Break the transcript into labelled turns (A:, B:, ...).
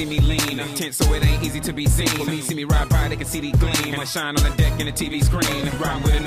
A: See, me lean. Tense, so it ain't easy to be seen. When me, see me ride by, they can see the gleam. I shine on the deck in the TV screen. Ride with chick.